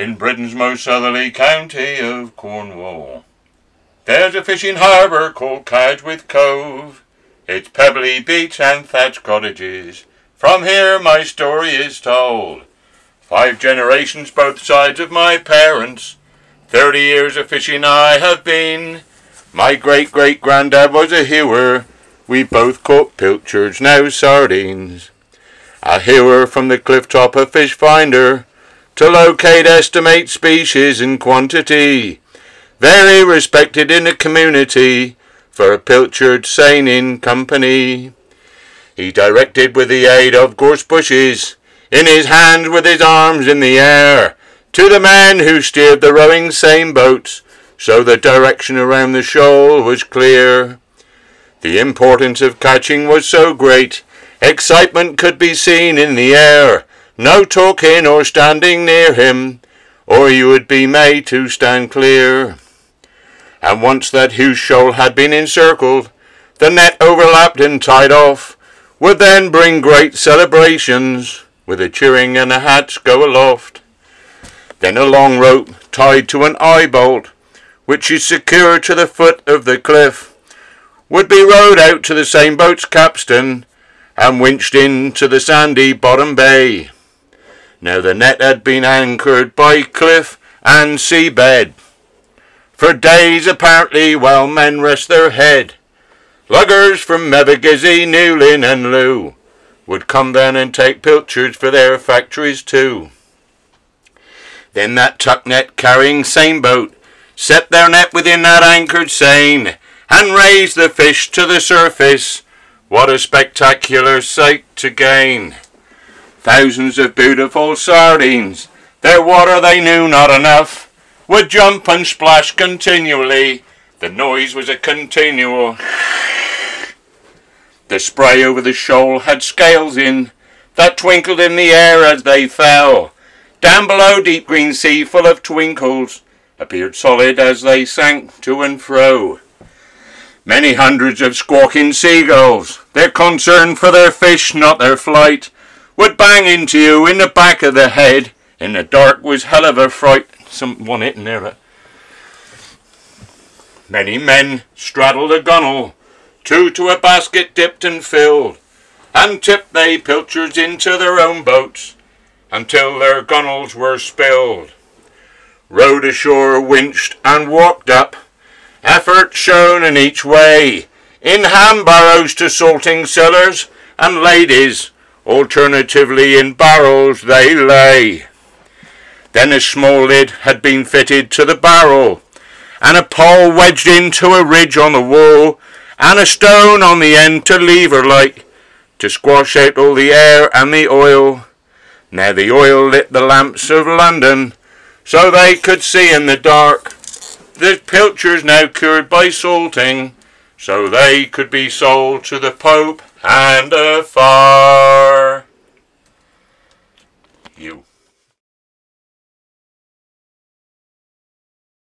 in Britain's most southerly county of Cornwall. There's a fishing harbour called Cadgwith Cove. It's pebbly beach and thatched cottages. From here my story is told. Five generations both sides of my parents. Thirty years of fishing I have been. My great great granddad was a hewer. We both caught pilchards, now sardines. A hewer from the cliff top a fish finder to locate, estimate species and quantity. Very respected in the community for a pilchard in company. He directed with the aid of gorse bushes, in his hands with his arms in the air, to the men who steered the rowing seine boats, so the direction around the shoal was clear. The importance of catching was so great, excitement could be seen in the air, no talking or standing near him, or you would be made to stand clear. And once that huge shoal had been encircled, the net overlapped and tied off, would then bring great celebrations, with a cheering and a hats go aloft. Then a long rope tied to an eye bolt, which is secured to the foot of the cliff, would be rowed out to the seine boat's capstan and winched into the sandy bottom bay. Now the net had been anchored by cliff and seabed. For days apparently while men rest their head. Luggers from Mevagissey, Newlyn and Looe would come then and take pilchards for their factories too. Then that tuck net carrying seine boat set their net within that anchored seine and raised the fish to the surface. What a spectacular sight to gain! Thousands of beautiful sardines, their water they knew not enough, would jump and splash continually. The noise was a continual. The spray over the shoal had scales in, that twinkled in the air as they fell. Down below, deep green sea full of twinkles, appeared solid as they sank to and fro. Many hundreds of squawking seagulls, their concern for their fish, not their flight, would bang into you in the back of the head. In the dark was hell of a fright. Some one hitting there, but many men straddled a gunwale, two to a basket dipped and filled, and tipped they pilchards into their own boats until their gunwales were spilled. Rowed ashore, winched and walked up, effort shown in each way, in hand barrows to salting cellars, and ladies Alternatively in barrels they lay. Then a small lid had been fitted to the barrel, and a pole wedged into a ridge on the wall, and a stone on the end to lever like, to squash out all the air and the oil. Now the oil lit the lamps of London, so they could see in the dark. The pilchards now cured by salting, so they could be sold to the Pope and afar.